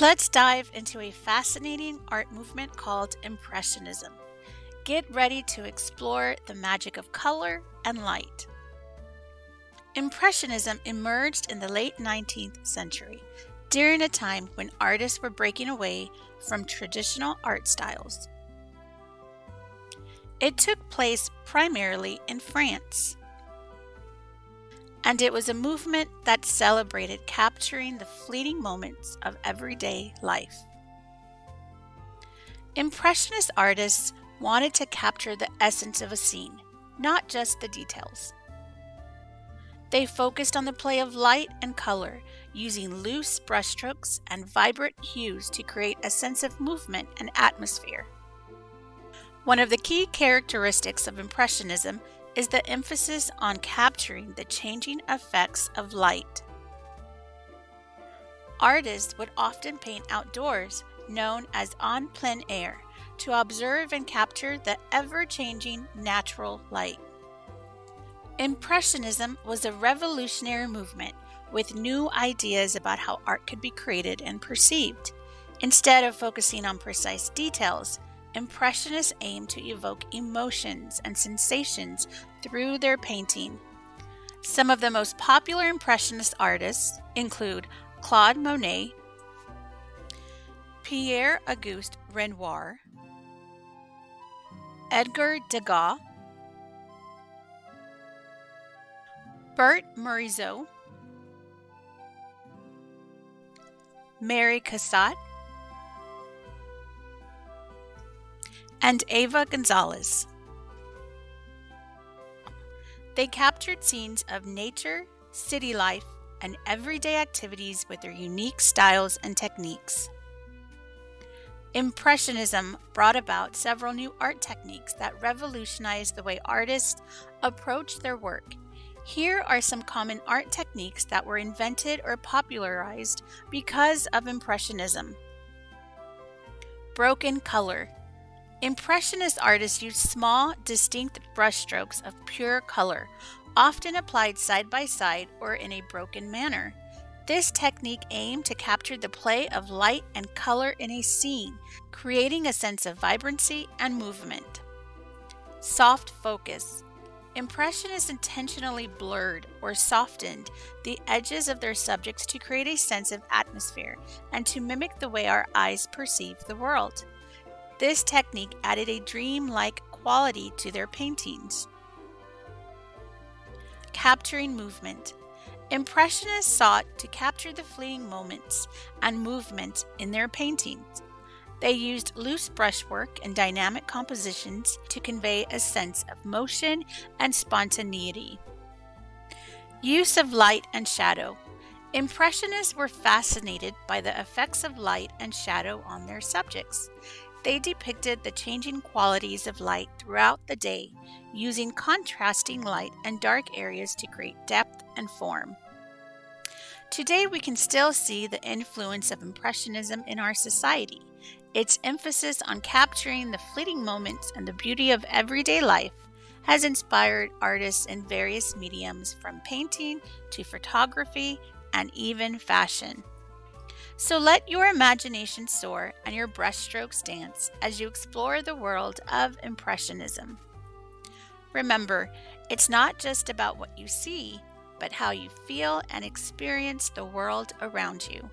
Let's dive into a fascinating art movement called Impressionism. Get ready to explore the magic of color and light. Impressionism emerged in the late 19th century during a time when artists were breaking away from traditional art styles. It took place primarily in France and it was a movement that celebrated capturing the fleeting moments of everyday life. Impressionist artists wanted to capture the essence of a scene, not just the details. They focused on the play of light and color, using loose brushstrokes and vibrant hues to create a sense of movement and atmosphere. One of the key characteristics of Impressionism is the emphasis on capturing the changing effects of light. Artists would often paint outdoors, known as en plein air, to observe and capture the ever changing natural light. Impressionism was a revolutionary movement with new ideas about how art could be created and perceived. Instead of focusing on precise details, Impressionists aim to evoke emotions and sensations through their painting. Some of the most popular Impressionist artists include Claude Monet, Pierre Auguste Renoir, Edgar Degas, Berthe Morisot, Mary Cassatt, and Eva Gonzalez. They captured scenes of nature, city life, and everyday activities with their unique styles and techniques. Impressionism brought about several new art techniques that revolutionized the way artists approach their work. Here are some common art techniques that were invented or popularized because of Impressionism. Broken color Impressionist artists used small, distinct brushstrokes of pure color, often applied side by side or in a broken manner. This technique aimed to capture the play of light and color in a scene, creating a sense of vibrancy and movement. Soft focus. Impressionists intentionally blurred or softened the edges of their subjects to create a sense of atmosphere and to mimic the way our eyes perceive the world. This technique added a dream-like quality to their paintings. Capturing movement. Impressionists sought to capture the fleeting moments and movement in their paintings. They used loose brushwork and dynamic compositions to convey a sense of motion and spontaneity. Use of light and shadow. Impressionists were fascinated by the effects of light and shadow on their subjects. They depicted the changing qualities of light throughout the day, using contrasting light and dark areas to create depth and form. Today, we can still see the influence of Impressionism in our society. Its emphasis on capturing the fleeting moments and the beauty of everyday life has inspired artists in various mediums from painting to photography and even fashion. So let your imagination soar and your brushstrokes dance as you explore the world of Impressionism. Remember, it's not just about what you see, but how you feel and experience the world around you.